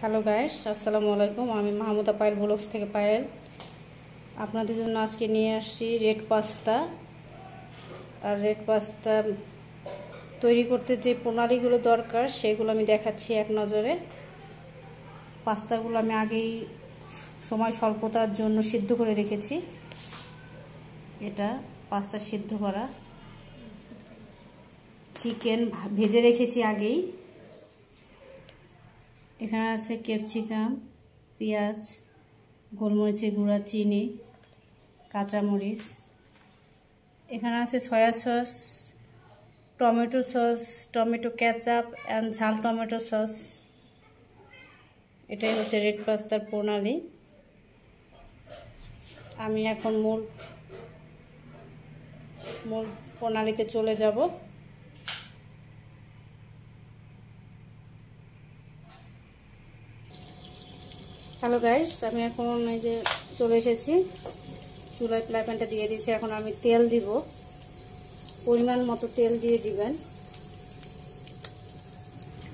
Hello guys আসসালামু আলাইকুম আমি মাহমুদা পায়েল ব্লগস থেকে পায়েল। আপনাদের জন্য আজকে নিয়ে আসছি রেড পাস্তা। আর রেড পাস্তা তৈরি করতে যে প্রণালীগুলো দরকার, সেগুলো আমি দেখাচ্ছি এক নজরে। পাস্তাগুলো আমি আগেই সময় স্বল্পতার জন্য সিদ্ধ করে রেখেছি। এটা পাস্তা সিদ্ধ করা। চিকেন ভেজে রেখেছি আগেই। এখানে আছে ক্যাপসিকাম, পেঁয়াজ গোলমরিচের গুঁড়া, চিনি, কাঁচামরিচ। এখানে আছে soya sauce, tomato sauce, tomato ketchup and ঝাল টমেটো সস। এটাই হচ্ছে রেড পাস্তার প্রণালী। আমি এখন মূল মূল প্রণালীতে চলে যাব। হ্যালো গাইস আমি এখন এই যে চলে এসেছি। চুলায় ফ্রাই প্যানটা দিয়ে দিয়েছি। এখন আমি তেল দিব। পরিমাণ মতো তেল দিয়ে দিবেন।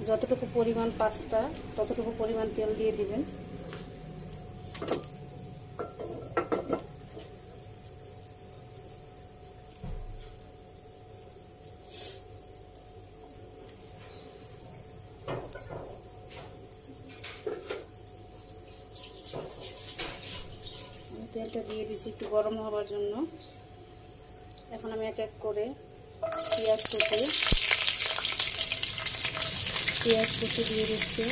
যতটুকু পরিমাণ পাস্তা, ততটুকু পরিমাণ তেল দিয়ে দিবেন। তেলটা দিয়ে দিছি একটু গরম হওয়ার জন্য। এখন আমি এক এক করে পেঁয়াজ কুচি। পেঁয়াজ কুচি দিয়ে দিচ্ছি।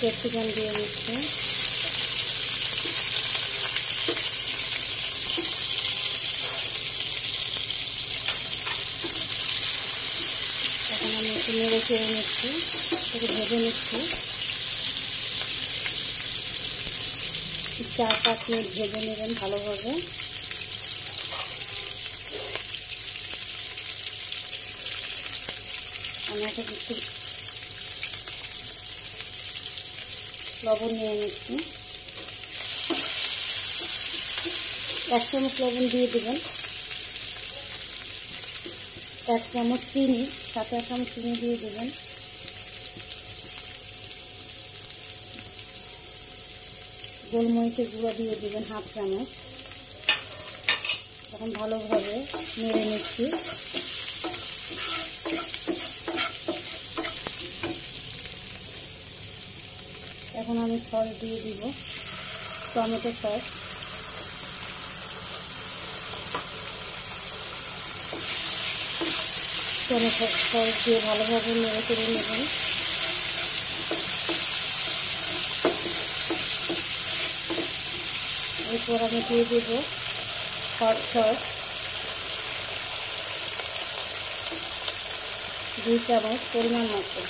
ক্যাপসিকাম দিয়ে দিচ্ছি। এখন আমি একটু নেড়ে চেড়ে নিচ্ছি, একটু ভেজে নিচ্ছি। চার পাঁচ ভেজে নেবেন ভালোভাবে। আমি একটু লবণ নিয়ে নিচ্ছি। এক চামচ লবণ দিয়ে দেবেন। এক চামচ চিনি এক চামচ চিনি দিয়ে দেবেন। গোলমরিচের গুঁড়া দিয়ে দেবেন হাফ চামচ। এখন ভালোভাবে নেড়ে নিচ্ছি। এখন আমি সস দিয়ে দিব, টমেটো সস। টমেটো সস দিয়ে ভালোভাবে নেড়ে চেড়ে নেবেন। এরপর আমি দিয়ে দেব হট সস দুই চামচ পরিমাণ মতো।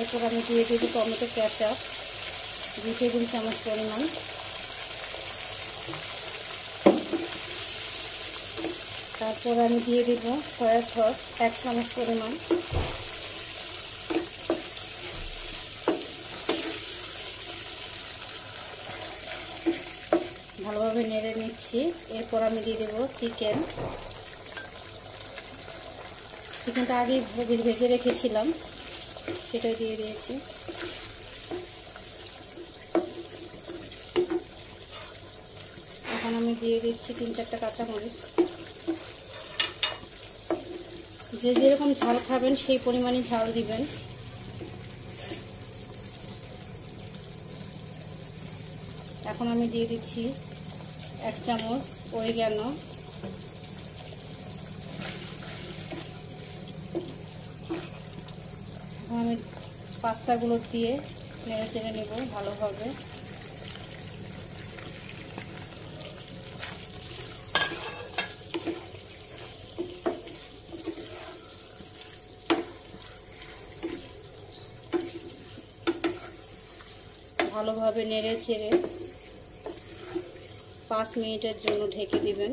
এরপর আমি দিয়ে দেব টমেটো ক্যাচাপ দুই টেবিল চামচ পরিমাণ। তারপর আমি দিয়ে দেব সয়া সস এক চামচ পরিমাণ ভালোভাবে নিচ্ছি এরপর আমি দিয়ে দেবো চিকেন চিকেনটা আগেই ভেজে রেখেছিলাম। সেটাই দিয়ে দিয়েছি। এখন আমি দিয়ে দিচ্ছি তিন চারটা কাঁচামরিচ। যে যেরকম ঝাল খাবেন, সেই পরিমাণে ঝাল দিবেন। এখন আমি দিয়ে দিচ্ছি এক চামচ এখন আমি পাস্তাগুলো দিয়ে নেড়ে চেড়ে নেব ভালোভাবে। ভালোভাবে নেড়ে চেড়ে পাঁচ মিনিটের জন্য ঢেকে দিবেন।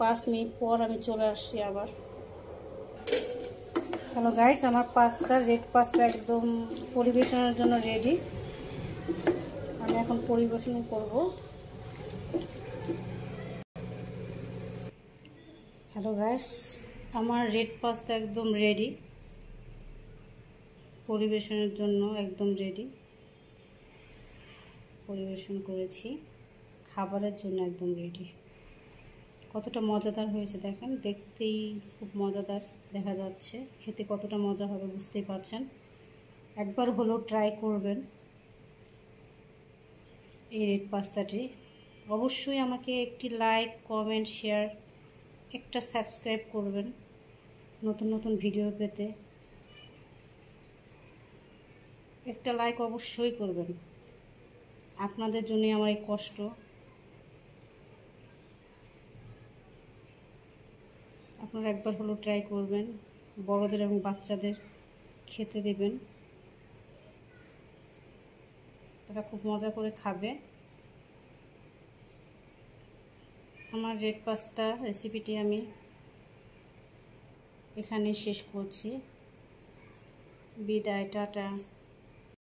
পাঁচ মিনিট পর আমি চলে আসছি আবার। হ্যালো গাইস আমার পাস্তা রেড পাস্তা একদম পরিবেশনের জন্য রেডি আমি এখন পরিবেশন করব। হ্যালো গাইস আমার রেড পাস্তা একদম রেডি পরিবেশনের জন্য একদম রেডি পরিবেশন করেছি। খাবারের জন্য একদম রেডি কতটা মজাদার হয়েছে দেখেন। দেখতেই খুব মজাদার দেখা যাচ্ছে। খেতে কতটা মজা হবে বুঝতেই পারছেন। একবার হলেও ট্রাই করবেন। এই রেড পাস্তাটি। অবশ্যই আমাকে একটি লাইক কমেন্ট শেয়ার একটা সাবস্ক্রাইব করবেন। নতুন নতুন ভিডিও পেতে। একটা লাইক অবশ্যই করবেন। আপনাদের জন্যই আমার এই কষ্ট। আপনারা একবার হলো ট্রাই করবেন। বড়দের এবং বাচ্চাদের খেতে দেবেন। তারা খুব মজা করে খাবে। আমার রেড পাস্তা রেসিপিটি আমি এখানে শেষ করছি। বিদায়, টাটা।